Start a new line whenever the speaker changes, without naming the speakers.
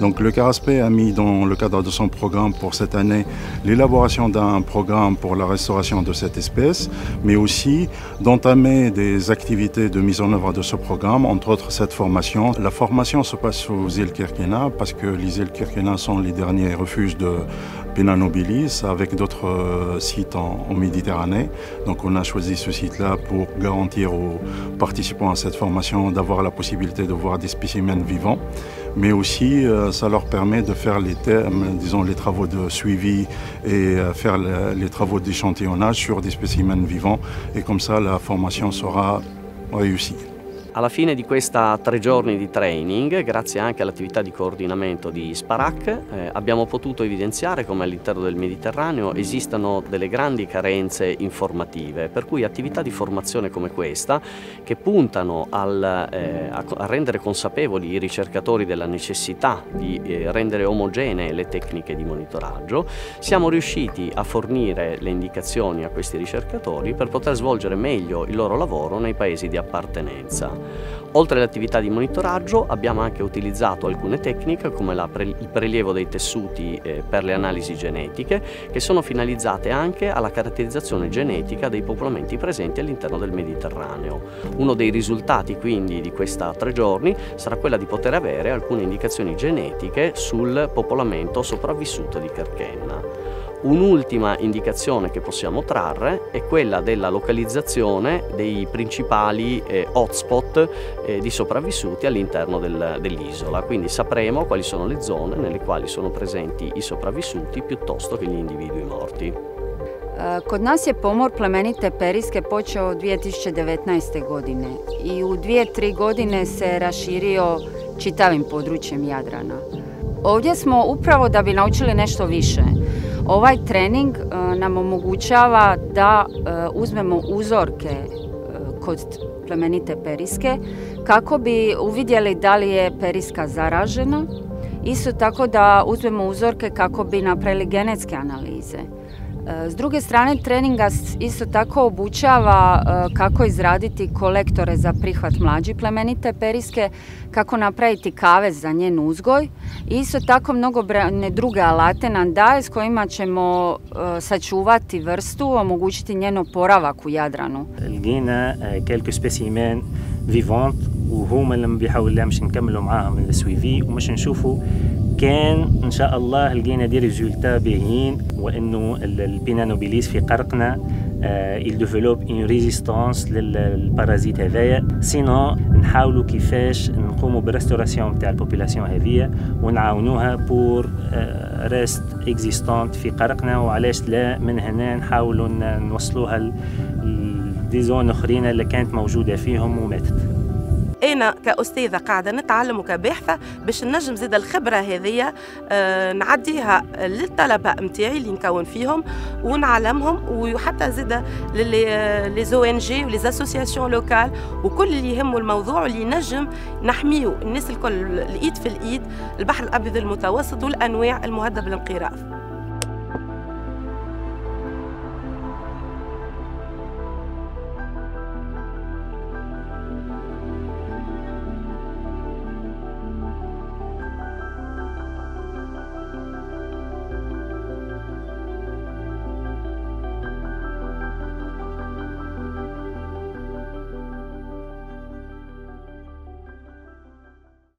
Donc le CARASPE a mis dans le cadre de son programme pour cette année l'élaboration d'un programme pour la restauration de cette espèce, mais aussi d'entamer des activités de mise en œuvre de ce programme, entre autres cette formation. La formation se passe aux îles Kirkina parce que les îles Kirkina sont les derniers refuges de Pénanobilis avec d'autres euh, sites en, en, Méditerranée. Donc on a choisi ce site-là pour garantir aux participants à cette formation d'avoir la possibilité de voir des spécimens vivants, mais aussi euh, ça leur permet de faire les, les travaux de suivi et euh, faire les travaux d'échantillonnage sur des spécimens vivants et comme ça la formation sera réussie.
Alla fine di questa tre giorni di training, grazie anche all'attività di coordinamento di Sparac, eh, abbiamo potuto evidenziare come all'interno del Mediterraneo esistano delle grandi carenze informative, per cui attività di formazione come questa, che puntano al, eh, a, a, rendere consapevoli i ricercatori della necessità di eh, rendere omogenee le tecniche di monitoraggio, siamo riusciti a fornire le indicazioni a questi ricercatori per poter svolgere meglio il loro lavoro nei paesi di appartenenza. Oltre alle attività di monitoraggio abbiamo anche utilizzato alcune tecniche come pre il prelievo dei tessuti eh, per le analisi genetiche che sono finalizzate anche alla caratterizzazione genetica dei popolamenti presenti all'interno del Mediterraneo. Uno dei risultati quindi di questa tre giorni sarà quella di poter avere alcune indicazioni genetiche sul popolamento sopravvissuto di Kerkenna. Un'ultima indicazione che possiamo trarre è quella della localizzazione dei principali eh, hotspot eh, di sopravvissuti all'interno del, dell'isola, quindi sapremo quali sono le zone nelle quali sono presenti i sopravvissuti piuttosto che gli individui morti.
Kod nas je pomor plemenite periske počeo 2019. godine i u dvije, tri godine se raširio čitavim područjem Jadrana. Ovdje smo upravo da bi naučili nešto više. Ovaj trening nam omogućava da uzmemo uzorke kod plemenite periske kako bi uvidjeli da li je periska zaražena. Isto tako da uzmemo uzorke kako bi napravili genetske analize. S druge strane, trening nas isto tako obučava kako izraditi kolektore za prihvat mlađi plemenite periske, kako napraviti kavez za njen uzgoj i isto tako mnogobrojne druge alate nam daje s kojima ćemo sačuvati vrstu, omogućiti njen oporavak u Jadranu.
لقينا quelques spécimens vivants وهما اللي بيحاول باش نكملوا معاهم السويفي ومش نشوفوا كان إن شاء الله لقينا دي ريزولتا باهيين وإنه البينانوبيليس في قرقنا il développe une résistance للبارازيت هذايا. سينو نحاولوا كيفاش نقوموا بالريستوراسيون نتاع البوبولاسيون هذيا ونعاونوها بور ريست اكزيستونت في قرقنا. وعلاش لا؟ من هنا نحاولوا نوصلوها لدي زون أخرين اللي كانت موجودة فيهم وماتت.
أنا كأستاذة قاعدة نتعلم وكباحثة باش نجم زيد الخبرة هذه آه نعديها للطلبة نتاعي اللي نكون فيهم ونعلمهم وحتى زيد لي زو ان جي ولي اسوسياسيون لوكال وكل اللي يهمه الموضوع اللي نجم نحميه. الناس الكل الإيد في الإيد البحر الأبيض المتوسط والأنواع المهدده بالانقراض